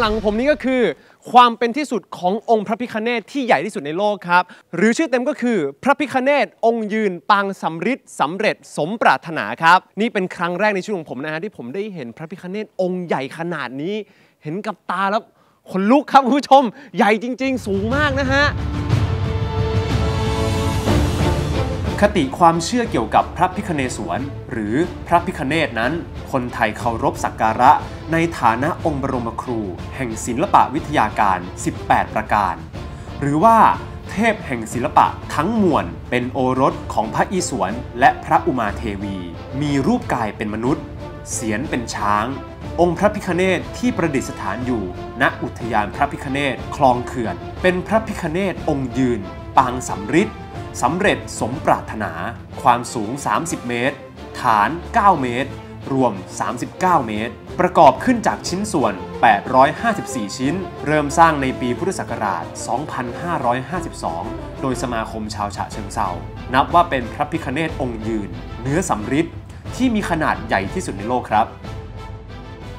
หลังผมนี้ก็คือ ความเป็นที่สุดขององค์พระพิคเนตที่ใหญ่ที่สุดในโลกครับ หรือชื่อเต็มก็คือ พระพิคเนตองค์ยืนปางสำริดสำเร็จสมปรารถนาครับ นี่เป็นครั้งแรกในชีวิตของผมนะฮะที่ผมได้เห็นพระพิคเนตองค์ใหญ่ขนาดนี้ เห็นกับตาแล้วขนลุกครับคุณผู้ชม ใหญ่จริง ๆ สูงมากนะฮะ คติความเชื่อเกี่ยวกับพระพิคเนศวรหรือพระพิคเนตนั้น คนไทยเคารพสักการะ ในฐานะองค์บรมครู แห่งศิลปะวิทยาการ 18 ประการ หรือว่าเทพแห่งศิลปะทั้งมวลเป็นโอรสของพระอิศวรและพระอุมาเทวี มีรูปกายเป็นมนุษย์ เสียนเป็นช้าง องค์พระพิคเนตที่ประดิษฐานอยู่ ณอุทยานพระพิคเนตคลองเขื่อน เป็นพระพิคเนตองค์ยืน ปางสำริด สำเร็จสมปรารถนา ความสูง 30 เมตร ฐาน 9 เมตร รวม 39 เมตร ประกอบขึ้นจากชิ้นส่วน 854 ชิ้น เริ่มสร้างในปีพุทธศักราช 2552 โดยสมาคมชาวฉะเชิงเซา นับว่าเป็นพระพิคเนตองค์ยืน เนื้อสำริดที่มีขนาดใหญ่ที่สุดในโลกครับ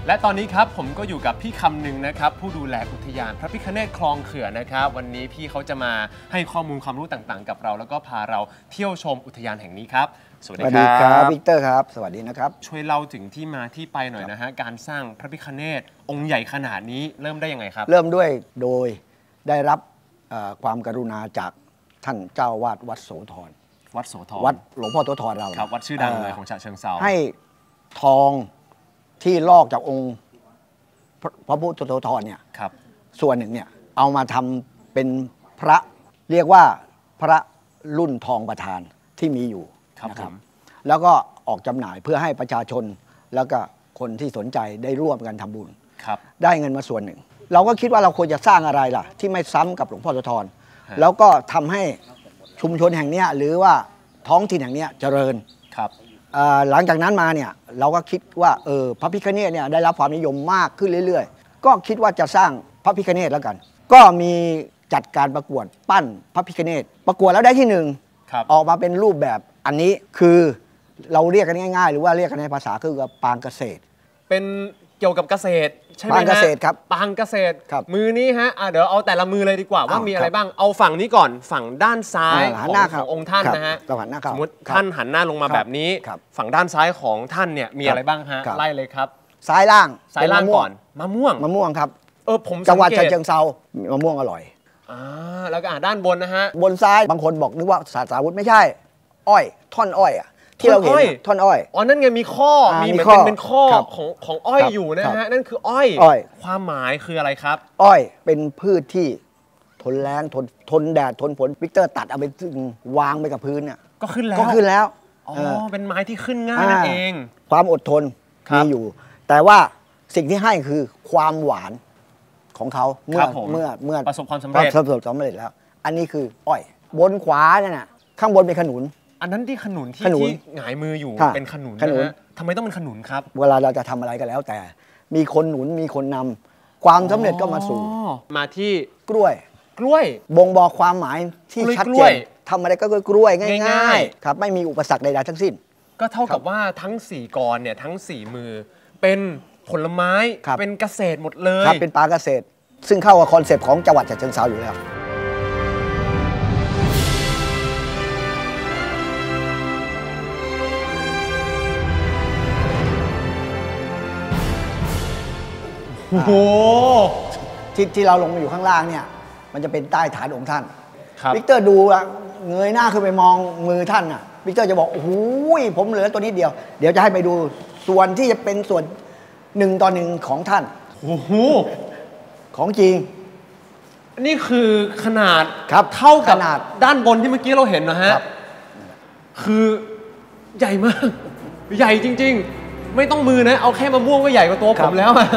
และตอนนี้ครับผมก็อยู่กับพี่คำหนึ่งนะครับ ผู้ดูแลอุทยาน พระพิคเนตคลองเขื่อนนะครับ วันนี้พี่เขาจะมาให้ข้อมูลความรู้ต่างๆ กับเรา แล้วก็พาเราเที่ยวชมอุทยานแห่งนี้ครับ สวัสสดีวัสคดีรัครับบวิกเตอร์ครับ สวัสดีนะครับ ช่วยเล่าถึงที่มาที่ไปหน่อยนะฮะการสร้างพระพิคเนตองค์ใหญ่ขนาดนี้เริ่มได้ยังไงครับ เริ่มด้วยโดยได้รับเอ่อความกรุณาจากท่านเจ้าวาดวัดโสธรวัดโสธรวัดหลวงพ่อโสธรเราครับวัดชื่อดังเลยของฉะเชิงเซาให้ทอง ที่ลอกจากองค์พระพระพุทธโสธรเนี่ยครับ ส่วนหนึ่งเนี่ยเอามาทำเป็นพระเรียกว่าพระรุ่นทองประธานที่มีอยู่ครับนะผมแล้วก็ออกจำหน่ายเพื่อให้ประชาชนแล้วก็คนที่สนใจได้ร่วมกันทำบุญครับได้เงินมาส่วนหนึ่ง เราก็คิดว่าเราควรจะสร้างอะไรล่ะ ที่ไม่ซ้ำกับหลวงพ่อโสธรฮะแล้วก็ทำให้ชุมชนแห่งเนี้ยหรือว่าท้องถิ่นแห่งเนี้ยเจริญครับอ่า หลังจากนั้นมาเนี่ยเราก็คิดว่าเออพระพิคเนตเนี่ยได้รับความนิยมมากขึ้นเรื่อย ๆ ก็คิดว่าจะสร้างพระพิคเนตแล้วกัน ก็มีจัดการประกวดปั้นพระพิคเนตประกวดแล้วได้ที่หนึ่งครับออกมาเป็นรูปแบบอันนี้คือเราเรียกกันง่าย ๆ หรือว่าเรียกกันในภาษาคือปางเกษตร เป็น เกี่ยวกับเกษตรใช่ไหมปางเกฮะษตรครับปางเกษตรครับมือนี้ฮะอะเดี๋ยวเอาแต่ละมือเลยดีกว่าว่าอ้าวมีอะไรครับบ้างเอาฝั่งนี้ก่อนฝั่งด้านซ้ายอ่าขหัอนงหน้าขครับององค์ท่านครับนะฮะเราหันหน้าเข้าสมมติครับท่านหันหน้าลงมาครับแบบนี้ครับฝั่งด้านซ้ายของท่านเนี่ยมีครับอะไรบ้างฮะครับไล่เลยครับซ้ายล่างซ้ายล่างเป็มะม่วงก่อนมะม่วงมะม่วงครับเออผมจังหวัดสัฉะเกตเชิงเซามะม่วงอร่อยอ่าแล้วก็อ่าด้านบนนะฮะบนซ้ายบางคนบอกนึกว่าศาสตราวุธไม่ใช่ อ้อย ท่อนอ้อยอะ ที่เราเห็นท่อนอ้อยอะท่อนอ้อยอ๋อนั่นไงมีข้ออ่ามีมีเหมือนข้อเป็นเป็นข้อครับของของอ้อยครับอยู่นะครับฮะนั่นคืออ้อยอ้อย ความหมายคืออะไรครับ อ้อยเป็นพืชที่ทนแรงทนทนแดดทนฝนวิกเตอร์ตัดเอาไปวางไปกับพื้นเนี่ยก็ขึ้นแล้วก็ขึ้นแล้วอ๋อเออเป็นไม้ที่ขึ้นง่ายนั่นเอง ความอดทนครับมีอยู่ แต่ว่าสิ่งที่ให้คือความหวานของเขาเมื่ครัอบผมเมื่อเมื่อประสบความสำเร็จประสบความสำเร็จแล้ว อันนี้คืออ้อย บนขวาเนี่ยนะข้างบนเป็นขนุน อันนั้นที่ขนุนที่ขนุนที่หงายมืออยู่ค่ะเป็นขนุนขนุน นะฮะทำไมต้องเป็นขนุนครับ เวลาเราจะทำอะไรก็แล้วแต่ มีคนหนุนมีคนนำความสำเร็จก็มาสู่อ๋อมาที่กล้วย กล้วย บ่งบอกความหมายที่กล้วยชัดกล้เจวยนทำอะไรก็กล้วยง่ง่าาย ยๆ ครับ ไม่มีอุปสรรคใดๆทั้งสิ้น ก็เท่ากับว่าทั้ง 4กรเนี่ยทั้ง 4 มือ เป็นผลไม้ครับ เป็นเกษตรหมดเลย ครับเป็นปลาเกษตร ซึ่งเข้ากับคอนเซปต์ของจังหวัดฉะเชิงเทราอยู่แล้ว โอ้โหที่ที่เราลงมาอยู่ข้างล่างเนี่ย มันจะเป็นใต้ฐานองค์ท่านครับวิกเตอร์ดูอะเงยหน้าขึ้นไปมองมือท่านอะวิกเตอร์จะบอกโอ้โหผมเหลือตัวนิดเดียว เดี๋ยวจะให้ไปดูส่วนที่จะเป็นส่วนหนึ่งต่อหนึ่งของท่านโอ้โหของจริง นี่คือขนาดครับเท่ากับขนาด ด้านบนที่เมื่อกี้เราเห็นนะฮะครับ คือใหญ่มาก ใหญ่จริง ๆ ไม่ต้องมือนะ เอาแค่มะม่วงก็ใหญ่กว่าตัวผมแล้วอะ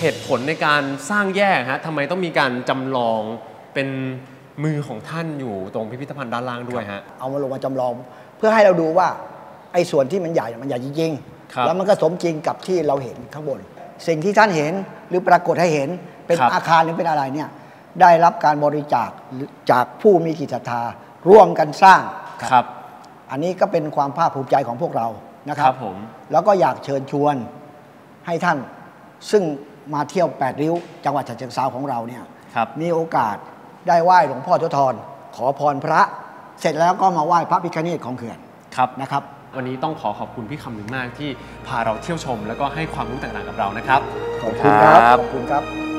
เหตุผลในการสร้างแยกฮะทำไมต้องมีการจำลองเป็นมือของท่านอยู่ตรงพิพิธภัณฑ์ด้านล่างด้วยฮะ เอามาลงมาจำลอง เพื่อให้เราดูว่าไอ้ส่วนที่มันใหญ่มันใหญ่จริงครับๆแล้วมันก็สมจริงกับที่เราเห็นข้างบน สิ่งที่ท่านเห็นหรือปรากฏให้เห็นเป็นครับอาคารหรือเป็นอะไรเนี่ยได้รับการบริจาคหรือจากผู้มีจิตศรัทธาร่วมกันสร้างครับ อันนี้ก็เป็นความภาคภูมิใจของพวกเรานะคครัรับบผมแล้วก็อยากเชิญชวนให้ท่านซึ่ง มาเที่ยวแปดริ้ว จังหวัดฉะเชิงเซาของเราเนี่ยครับมีโอกาสได้ไหว้หลวงพ่อทศธรขอพรพระ เสร็จแล้วก็มาไหว้พระพิฆเนศของเขื่อนครับนะครับ วันนี้ต้องขอขอบคุณพี่คำหนึ่งมากที่พาเราเที่ยวชม แล้วก็ให้ความรู้ต่างๆกับเรานะครับขอบคุณครับขอบคุณครับ